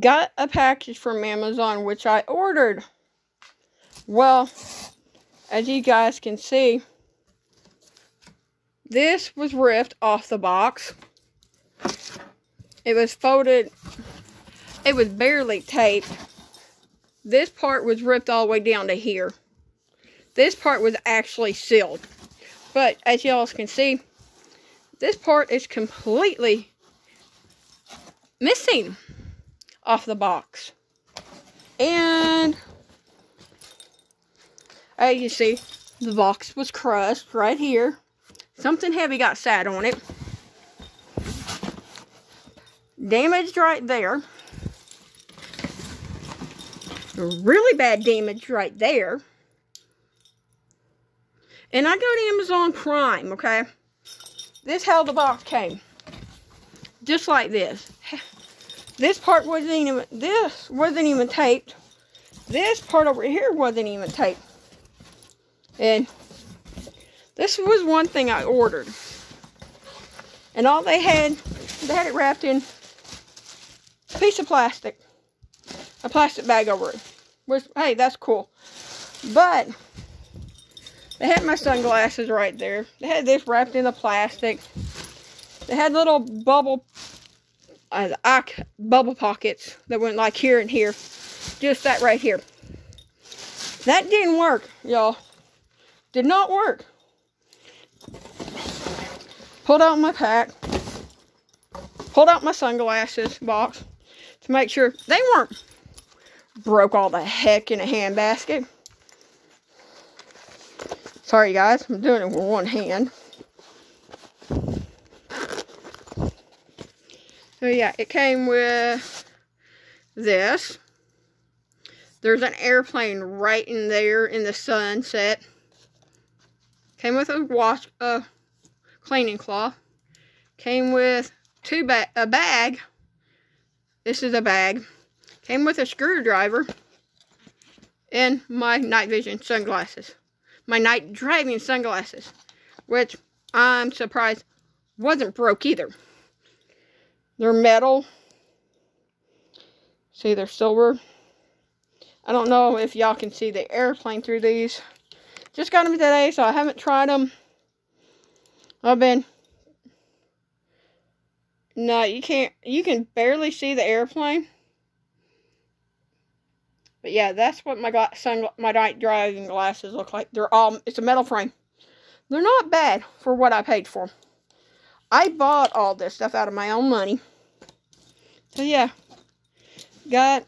got a package from Amazon, which I ordered. Well, as you guys can see, this was ripped off the box. It was folded, it was barely taped. This part was ripped all the way down to here. This part was actually sealed. But as y'all can see, this part is completely missing off the box. And as you see, the box was crushed right here. Something heavy got sat on it. Damaged right there. Really bad damage right there. And I go to Amazon Prime, okay? This how the box came. Just like this. This part wasn't even, this wasn't even taped. This part over here wasn't even taped. And this was one thing I ordered. And all they had, they had it wrapped in a piece of plastic. A plastic bag over it. Which, hey, that's cool. But, they had my sunglasses right there. They had this wrapped in the plastic. They had little bubble uh, bubble pockets that went like here and here. Just that right here. That didn't work, y'all. Did not work. Pulled out my pack. Pulled out my sunglasses box to make sure they weren't broke all the heck in a handbasket. Sorry guys, I'm doing it with one hand. So yeah, it came with this. There's an airplane right in there in the sunset. Came with a wash, uh, cleaning cloth. Came with two ba a bag. This is a bag. Came with a screwdriver and my night vision sunglasses. My night driving sunglasses, which I'm surprised wasn't broke either. They're metal. See, they're silver. I don't know if y'all can see the airplane through these. Just got them today, so I haven't tried them. I've been... No, you can't... You can barely see the airplane. But yeah, that's what my sun, my night driving glasses look like. They're all... It's a metal frame. They're not bad for what I paid for. I bought all this stuff out of my own money. So yeah, got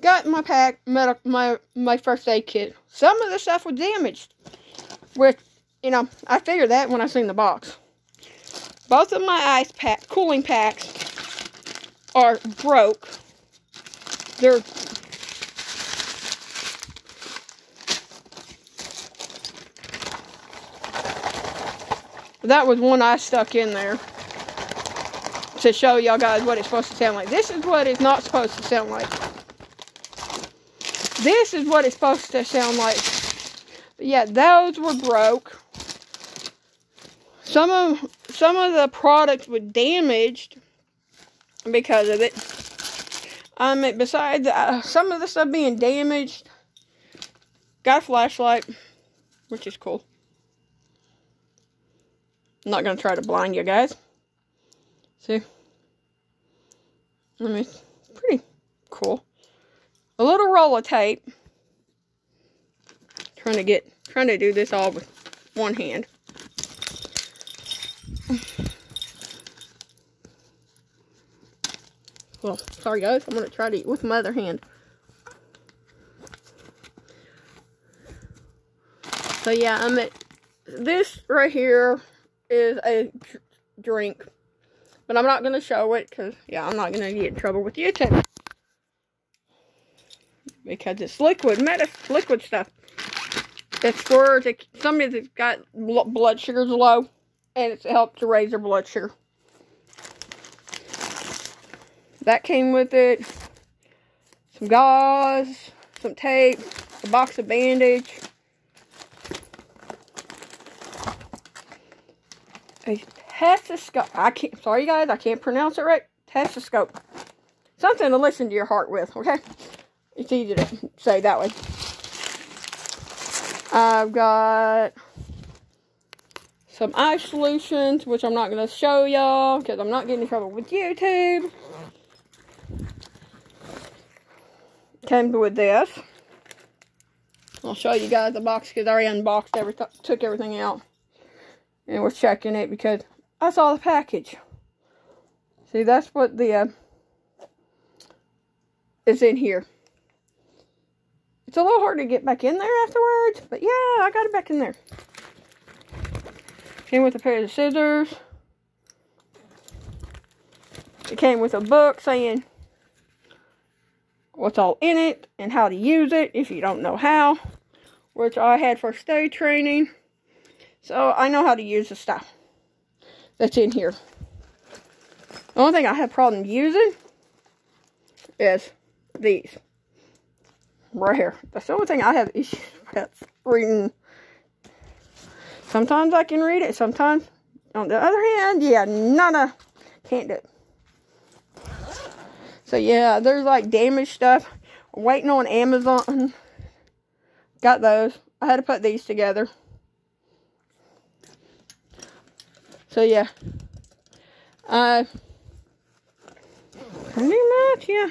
got my pack, my my first aid kit. Some of the stuff was damaged, which you know I figured that when I seen the box. Both of my ice pack, cooling packs, are broke. They're that was one I stuck in there to show y'all guys what it's supposed to sound like. This is what it's not supposed to sound like. This is what it's supposed to sound like. But yeah, those were broke. Some of some of the products were damaged because of it. Um, besides uh, some of the stuff being damaged, got a flashlight, which is cool. I'm not gonna try to blind you guys. See? I mean, it's pretty cool. A little roll of tape. Trying to get, trying to do this all with one hand. Well, sorry guys, I'm going to try to eat with my other hand. So yeah, I'm at, this right here is a drink. But I'm not going to show it because, yeah, I'm not going to get in trouble with YouTube. Because it's liquid, meta liquid stuff. It's for the, somebody that's got blood sugars low. And it's helped to raise their blood sugar. That came with it. Some gauze, some tape, a box of bandage. A stethoscope. I can't, sorry guys, I can't pronounce it right. Stethoscope. something to listen to your heart with, okay? It's easy to say that way. I've got some eye solutions, which I'm not going to show y'all because I'm not getting in trouble with YouTube. Came with this. I'll show you guys the box because I already unboxed everything, took everything out. And we're checking it because I saw the package. See, that's what the uh, is in here. It's a little hard to get back in there afterwards, but yeah, I got it back in there. Came with a pair of scissors. It came with a book saying what's all in it and how to use it if you don't know how, which I had for stay training. So I know how to use the stuff that's in here. The only thing I have problem using is these right here. That's the only thing I have issues with reading. Sometimes I can read it. Sometimes, on the other hand, yeah, none can't do it. So yeah, there's like damaged stuff. I'm waiting on Amazon. Got those. I had to put these together. So yeah. Uh, pretty much, yeah.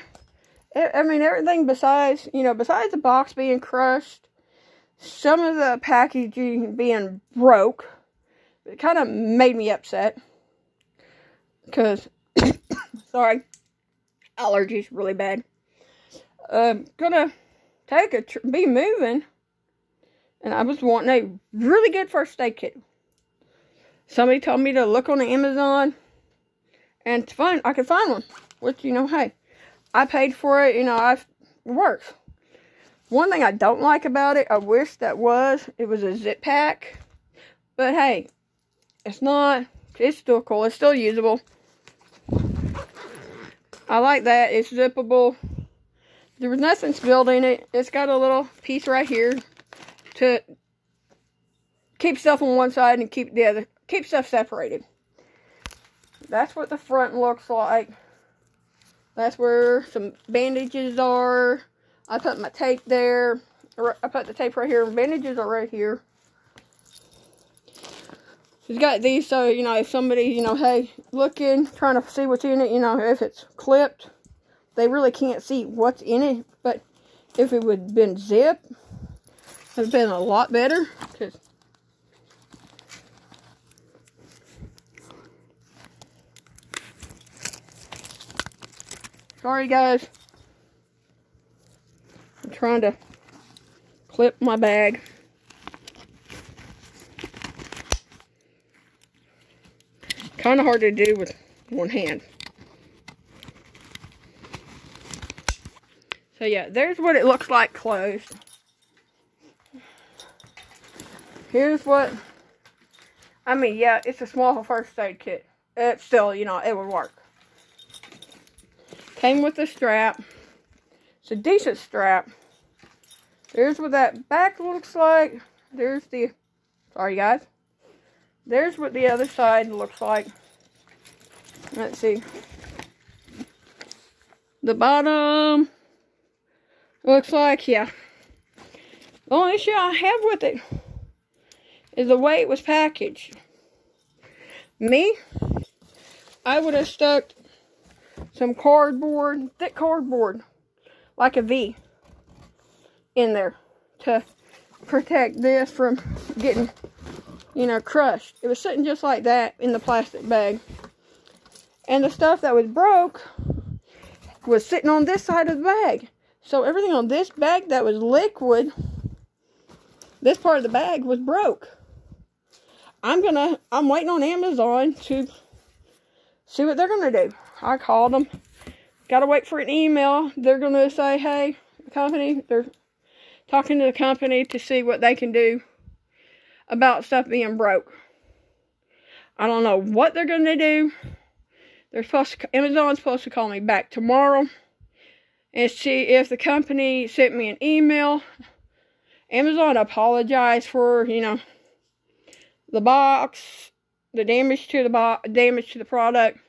I mean, everything besides, you know, besides the box being crushed, some of the packaging being broke, it kind of made me upset. Because, sorry, allergies really bad. Um, gonna take a, be moving, and I was wanting a really good first aid kit. Somebody told me to look on Amazon, and find I could find one. Which, you know, hey, I paid for it, you know, it works. One thing I don't like about it, I wish that was, it was a zip pack. But hey, it's not, it's still cool, it's still usable. I like that, it's zippable. There was nothing spilled in it. It's got a little piece right here to keep stuff on one side and keep the other, keep stuff separated. That's what the front looks like. That's where some bandages are. I put my tape there. I put the tape right here. Bandages are right here. She's got these so, you know, if somebody, you know, hey, looking, trying to see what's in it, you know, if it's clipped, they really can't see what's in it. But if it would have been zip, it would have been a lot better. Because Sorry, guys. I'm trying to clip my bag. Kind of hard to do with one hand. So yeah, there's what it looks like closed. Here's what, I mean, yeah, it's a small first aid kit. It's still, you know, it would work. Came with a strap. It's a decent strap. There's what that back looks like. There's the, sorry guys. There's what the other side looks like. Let's see. The bottom looks like, yeah. The only issue I have with it is the way it was packaged. Me, I would have stuck some cardboard, thick cardboard, like a V in there to protect this from getting, you know, crushed. It was sitting just like that in the plastic bag. And the stuff that was broke was sitting on this side of the bag. So everything on this bag that was liquid, this part of the bag was broke. I'm gonna, I'm waiting on Amazon to see what they're gonna do. I called them. Got to wait for an email. They're going to say, hey, the company, they're talking to the company to see what they can do about stuff being broke. I don't know what they're going to do. They're supposed to, Amazon's supposed to call me back tomorrow and see if the company sent me an email. Amazon apologized for, you know, the box, the damage to the box, damage to the product.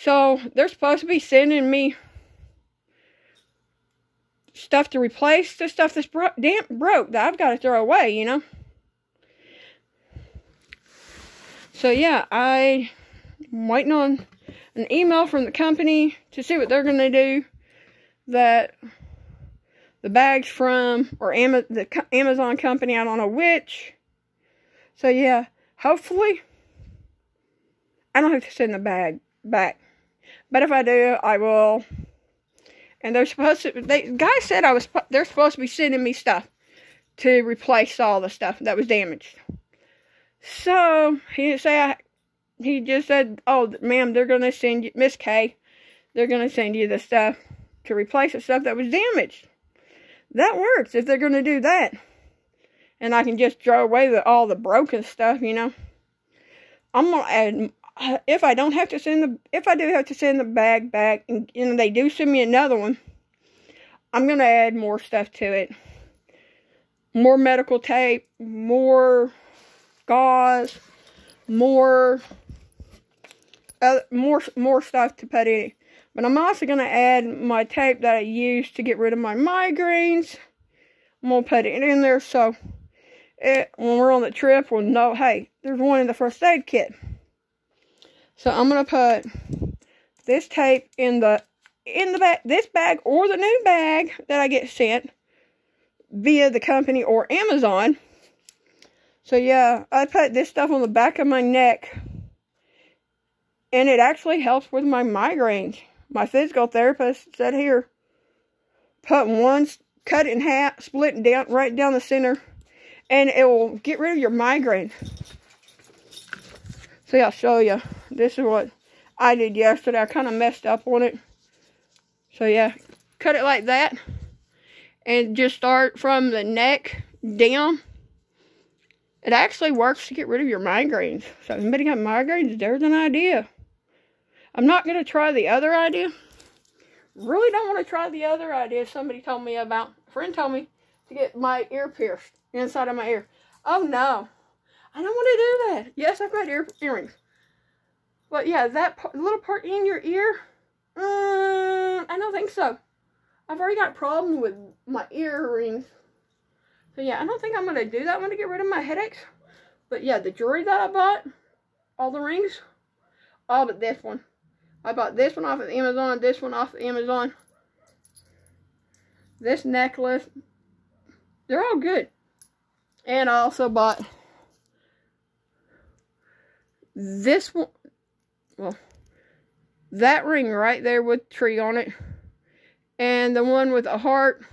So they're supposed to be sending me stuff to replace the stuff that's bro- damn, broke that I've got to throw away, you know? So yeah, I'm waiting on an email from the company to see what they're going to do. That the bags from, or Ama the Amazon company, I don't know which. So yeah, hopefully I don't have to send the bag back. But if I do, I will. And they're supposed to. They guy said I was. They're supposed to be sending me stuff to replace all the stuff that was damaged. So he didn't say I. He just said, "Oh, ma'am, they're gonna send you, Miss K. They're gonna send you the stuff to replace the stuff that was damaged." That works if they're gonna do that, and I can just throw away the, all the broken stuff. You know, I'm gonna add if I don't have to send the, if I do have to send the bag back, and, and they do send me another one, I'm going to add more stuff to it. More medical tape, more gauze, more, uh, more, more stuff to put in. But I'm also going to add my tape that I use to get rid of my migraines. I'm to put it in there so it, when we're on the trip, we'll know, hey, there's one in the first aid kit. So I'm going to put this tape in the in the bag, this bag or the new bag that I get sent via the company or Amazon. So yeah, I put this stuff on the back of my neck and it actually helps with my migraines. My physical therapist said here, put one, cut it in half, split it down, right down the center, and it will get rid of your migraine. So I'll show you. This is what I did yesterday. I kind of messed up on it. So yeah, cut it like that. And just start from the neck down. It actually works to get rid of your migraines. So if anybody got migraines, there's an idea. I'm not going to try the other idea. Really don't want to try the other idea somebody told me about. Friend told me to get my ear pierced inside of my ear. Oh no. I don't want to do that. Yes, I've got ear earrings. But yeah, that part, little part in your ear, um, I don't think so. I've already got problems with my earrings. So yeah, I don't think I'm going to do that one to get rid of my headaches. But yeah, the jewelry that I bought, all the rings, all but this one. I bought this one off of Amazon, this one off of Amazon. This necklace, they're all good. And I also bought this one, well, that ring right there with tree on it, and the one with a heart,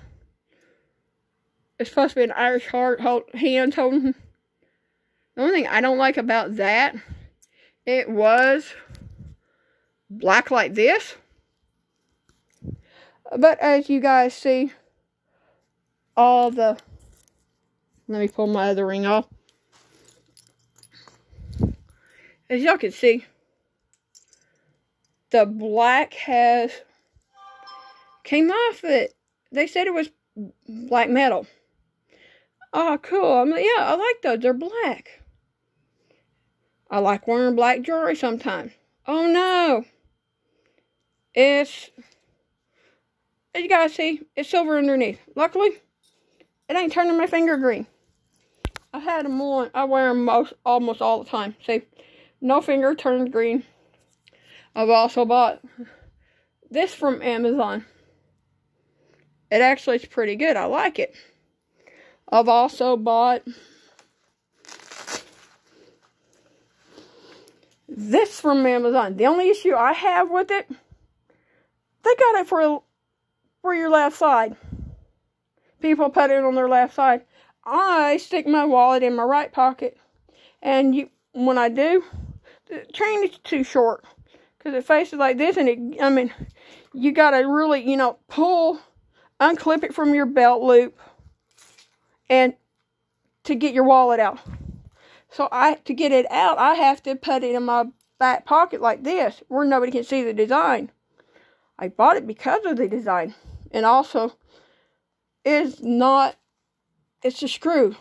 it's supposed to be an Irish heart, hold, hand holding. The only thing I don't like about that, it was black like this. But as you guys see, all the, let me pull my other ring off. As y'all can see, the black has came off it. They said it was black metal. Oh, cool. Like, yeah, I like those. They're black. I like wearing black jewelry sometimes. Oh no. It's as you guys see, it's silver underneath. Luckily, it ain't turning my finger green. I had them on. I wear them most almost all the time. See, no finger turned green. I've also bought this from Amazon. It actually is pretty good. I like it. I've also bought this from Amazon. The only issue I have with it, they got it for for your left side. People put it on their left side. I stick my wallet in my right pocket, and you when I do, the chain is too short. Because it faces like this and it I mean you gotta really you know pull unclip it from your belt loop and to get your wallet out. So I to get it out I have to put it in my back pocket like this where nobody can see the design. I bought it because of the design. And also it's not it's a screw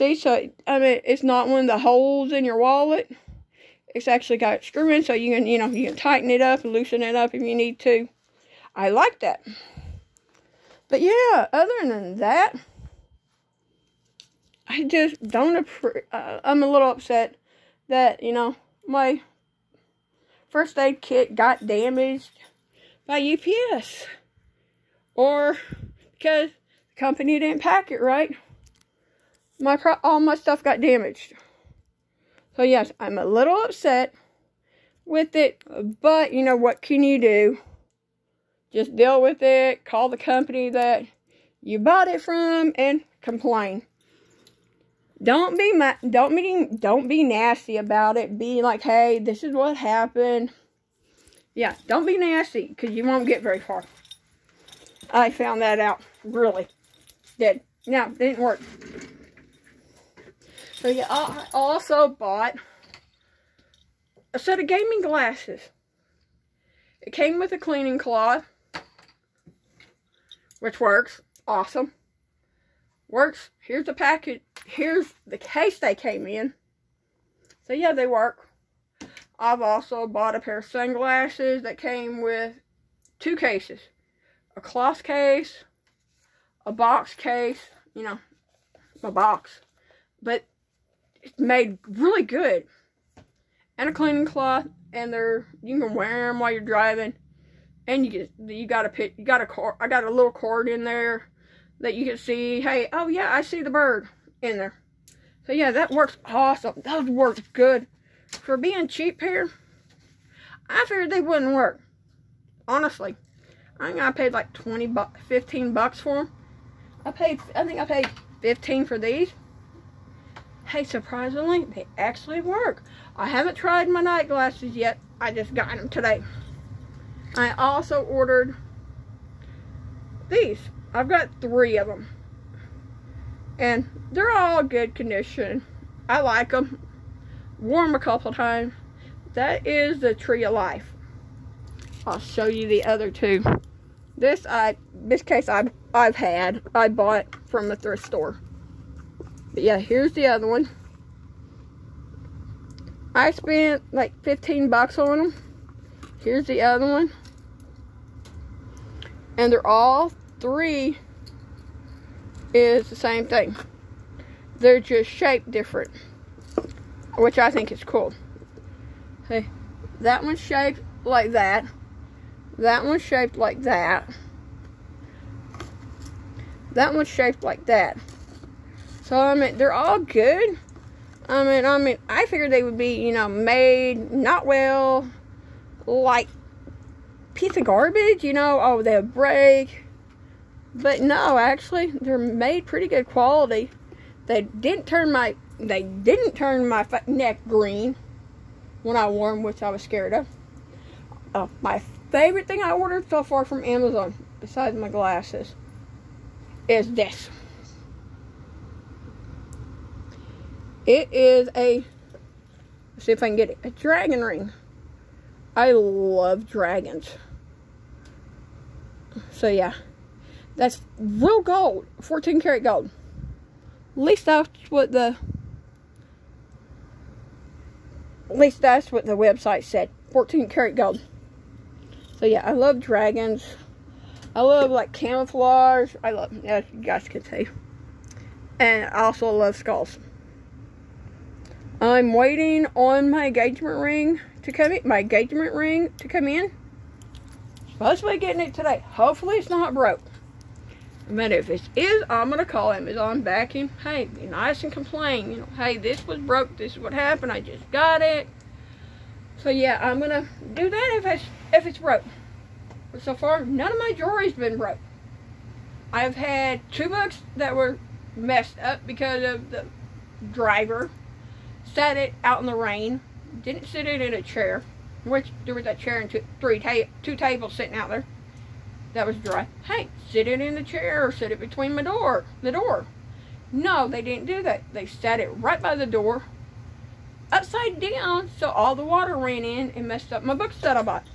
See, so, I mean, it's not one of the holes in your wallet. It's actually got screw in so you can, you know, you can tighten it up and loosen it up if you need to. I like that. But yeah, other than that, I just don't uh, I'm a little upset that, you know, my first aid kit got damaged by UPS. Or because the company didn't pack it right. My all my stuff got damaged. So yes, I'm a little upset with it, but you know what can you do? Just deal with it, call the company that you bought it from and complain. Don't be my, don't be don't be nasty about it. Be like, "Hey, this is what happened." Yeah, don't be nasty cuz you won't get very far. I found that out really did. No, didn't work. So yeah, I also bought a set of gaming glasses. It came with a cleaning cloth which works. Awesome. Works. Here's the package. Here's the case they came in. So yeah, they work. I've also bought a pair of sunglasses that came with two cases. A cloth case, a box case, you know, a box. But made really good. And a cleaning cloth, and they're, you can wear them while you're driving. And you get you got a pit you got a cord I got a little cord in there that you can see hey oh yeah I see the bird in there. So yeah that works awesome. Those work good. For being cheap here I figured they wouldn't work. Honestly I think I paid like 20 bucks 15 bucks for them I paid I think I paid 15 for these hey surprisingly they actually work I haven't tried my night glasses yet I just got them today I also ordered these. I've got three of them. And they're all good condition. I like them. Them a couple times. That is the Tree of Life. I'll show you the other two. This I this case I've I've had. I bought from the thrift store. But yeah, here's the other one. I spent like 15 bucks on them. Here's the other one. And they're all three is the same thing. They're just shaped different. Which I think is cool. Hey, that one's shaped like that. That one's shaped like that. That one's shaped like that. So I mean they're all good. I mean I mean I figured they would be, you know, made not well like piece of garbage, you know, oh, they'll break. But no, actually, they're made pretty good quality. They didn't turn my, they didn't turn my neck green when I wore them, which I was scared of. Uh, my favorite thing I ordered so far from Amazon, besides my glasses, is this. It is a, see if I can get it, a dragon ring. I love dragons. So yeah, that's real gold, 14 karat gold. At least that's what the, at least that's what the website said, 14 karat gold. So yeah, I love dragons. I love like camouflage. I love, as you guys can see. And I also love skulls. I'm waiting on my engagement ring to come in, my engagement ring to come in. Supposed to be getting it today. Hopefully it's not broke. But if it is, I'm going to call Amazon back and, hey, be nice and complain. You know, hey, this was broke. This is what happened. I just got it. So, yeah, I'm going to do that if it's, if it's broke. But so far, none of my jewelry's been broke. I've had two books that were messed up because of the driver. Set it out in the rain. Didn't sit it in a chair. Which there was a chair and two, three ta two tables sitting out there. That was dry. Hey, sit it in the chair or sit it between my door, the door. No, they didn't do that. They sat it right by the door, upside down, so all the water ran in and messed up my books that I bought.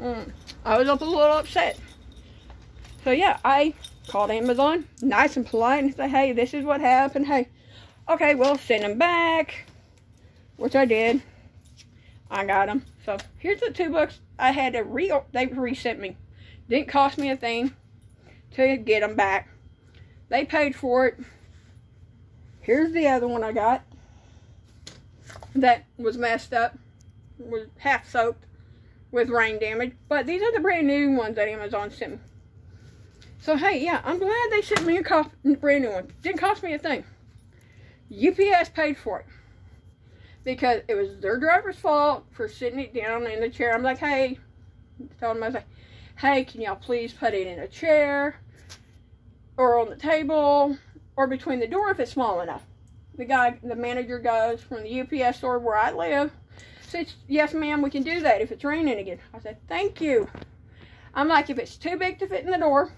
Mm. I was up a little upset. So yeah, I called Amazon, nice and polite, and said, hey, this is what happened. Hey, okay, well, send them back, which I did. I got them. So here's the two books I had to re they resent me. Didn't cost me a thing to get them back. They paid for it. Here's the other one I got that was messed up, was half soaked with rain damage. But these are the brand new ones that Amazon sent me. So hey, yeah, I'm glad they sent me a brand new one. Didn't cost me a thing. UPS paid for it because it was their driver's fault for sitting it down in the chair. I'm like, hey, told them I was like, hey, can y'all please put it in a chair or on the table or between the door if it's small enough. The guy, the manager goes from the UPS store where I live, says, yes, ma'am, we can do that if it's raining again. I said, thank you. I'm like, if it's too big to fit in the door,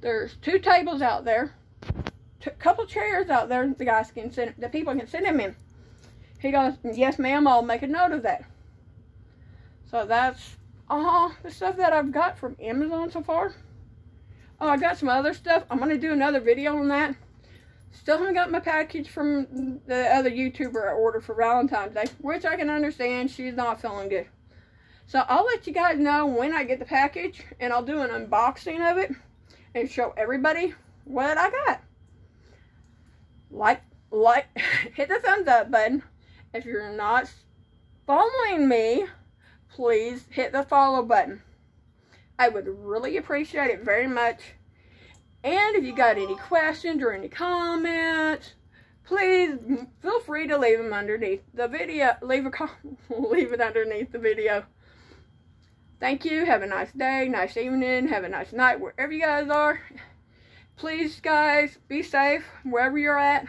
there's two tables out there, a couple chairs out there the guys can sit, the people can sit them in. He goes, yes, ma'am, I'll make a note of that. So that's all the stuff that I've got from Amazon so far. Oh, I got some other stuff. I'm going to do another video on that. Still haven't got my package from the other YouTuber I ordered for Valentine's Day, which I can understand. She's not feeling good. So I'll let you guys know when I get the package, and I'll do an unboxing of it and show everybody what I got. Like, like, hit the thumbs up button. If you're not following me, please hit the follow button. I would really appreciate it very much. And if you got any questions or any comments, please feel free to leave them underneath the video. Leave a leave it underneath the video. Thank you. Have a nice day, nice evening, have a nice night wherever you guys are. Please, guys, be safe wherever you're at.